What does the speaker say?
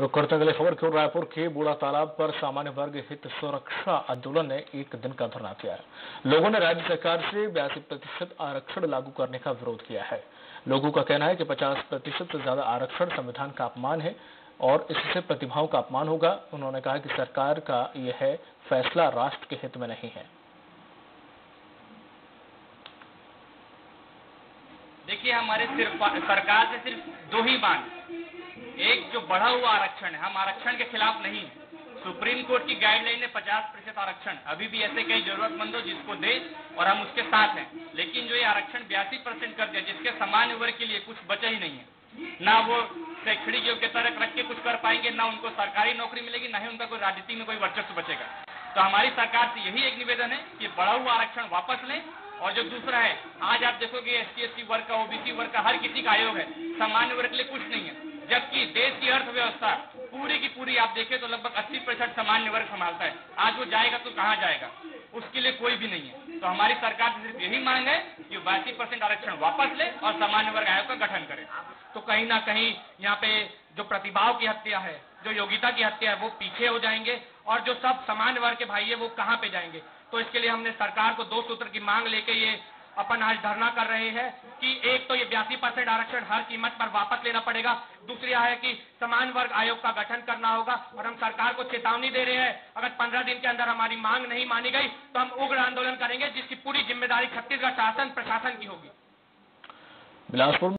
रुक करते अगले खबर की रायपुर के बूढ़ा तालाब पर सामान्य वर्ग हित सुरक्षा आंदोलन ने एक दिन का धरना दिया है। लोगों ने राज्य सरकार से बयासी प्रतिशत आरक्षण लागू करने का विरोध किया है। लोगों का कहना है कि 50 प्रतिशत से ज़्यादा आरक्षण संविधान का अपमान है और इससे प्रतिभाओं का अपमान होगा। उन्होंने कहा कि सरकार का यह फैसला राष्ट्र के हित में नहीं है। देखिए, हमारे सिर्फ़ सरकार से सिर्फ़ दो ही मांग। एक जो बढ़ा हुआ आरक्षण है, हम आरक्षण के खिलाफ नहीं। सुप्रीम कोर्ट की गाइडलाइन है पचास प्रतिशत आरक्षण। अभी भी ऐसे कई जरूरतमंद हो जिसको दे और हम उसके साथ हैं। लेकिन जो ये आरक्षण बयासी परसेंट कर दिया, जिसके सामान्य वर्ग के लिए कुछ बचा ही नहीं है। ना वो शैक्षणिक योग्यता रख रख के कुछ कर पाएँगे, ना उनको सरकारी नौकरी मिलेगी, ना ही उनका कोई राजनीति में कोई वर्चस्व बचेगा। तो हमारी सरकार से यही एक निवेदन है कि बढ़ा हुआ आरक्षण वापस लें। और जो दूसरा है, आज आप देखोगे एस टी वर्ग का, ओबीसी वर्ग का, हर किसी का आयोग है। सामान्य वर्ग के लिए कुछ नहीं है। जबकि देश की अर्थव्यवस्था पूरी की पूरी, आप देखें तो लगभग 80 प्रतिशत सामान्य वर्ग संभालता है। आज वो जाएगा तो कहाँ जाएगा? उसके लिए कोई भी नहीं है। तो हमारी सरकार से सिर्फ़ यही मांग है कि बासी परसेंट आरक्षण वापस ले और सामान्य वर्ग आयोग का गठन करे। तो कहीं ना कहीं यहाँ पे जो प्रतिभाओं की हत्या है, जो योग्यता की हत्या है, वो पीछे हो जाएँगे और जो सब सामान्य वर्ग के भाई है, वो कहाँ पे जाएँगे? तो इसके लिए हमने सरकार को दो सूत्र की मांग लेके ये अपन आज धरना कर रहे हैं कि एक तो ये बयासी परसेंट आरक्षण हर कीमत पर वापस लेना पड़ेगा। दूसरी है कि समान वर्ग आयोग का गठन करना होगा और हम सरकार को चेतावनी दे रहे हैं। अगर पंद्रह दिन के अंदर हमारी मांग नहीं मानी गई तो हम उग्र आंदोलन करेंगे, जिसकी पूरी ज़िम्मेदारी छत्तीसगढ़ शासन, प्रशासन की होगी। बिलासपुर